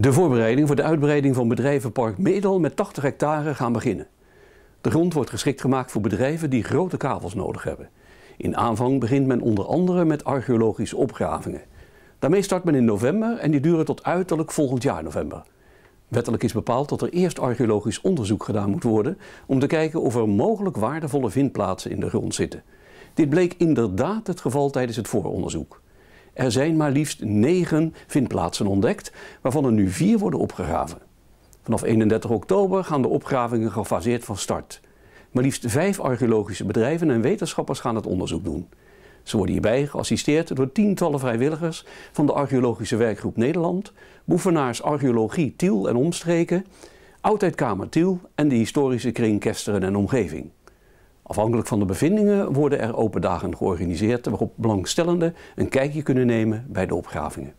De voorbereidingen voor de uitbreiding van bedrijvenpark Medel met 80 hectare gaan beginnen. De grond wordt geschikt gemaakt voor bedrijven die grote kavels nodig hebben. In aanvang begint men onder andere met archeologische opgravingen. Daarmee start men in november en die duren tot uiterlijk volgend jaar november. Wettelijk is bepaald dat er eerst archeologisch onderzoek gedaan moet worden om te kijken of er mogelijk waardevolle vindplaatsen in de grond zitten. Dit bleek inderdaad het geval tijdens het vooronderzoek. Er zijn maar liefst negen vindplaatsen ontdekt, waarvan er nu vier worden opgegraven. Vanaf 31 oktober gaan de opgravingen gefaseerd van start. Maar liefst vijf archeologische bedrijven en wetenschappers gaan het onderzoek doen. Ze worden hierbij geassisteerd door tientallen vrijwilligers van de Archeologische Werkgroep Nederland, Boefenaars Archeologie Tiel en Omstreken, Oudheidkamer Tiel en de historische kring Kesteren en Omgeving. Afhankelijk van de bevindingen worden er open dagen georganiseerd waarop belangstellenden een kijkje kunnen nemen bij de opgravingen.